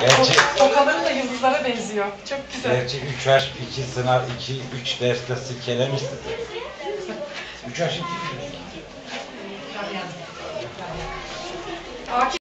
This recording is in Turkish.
Gerçi, Tokaları da yıldızlara benziyor. Çok güzel. gerçi 3 yaş 2 sınav 2 3 derste silkelemişsin. 3 yaş 2 Akif